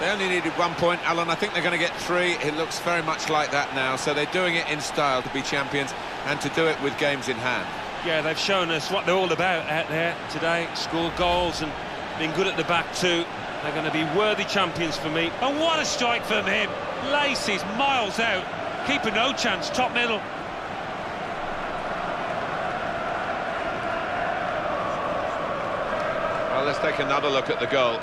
They only needed one point, Alan. I think they're going to get three. It looks very much like that now. So they're doing it in style to be champions and to do it with games in hand. Yeah, they've shown us what they're all about out there today. Score goals and been good at the back too. They're going to be worthy champions for me. And what a strike from him. Laces miles out. Keeper no chance, top middle. Well, let's take another look at the goal.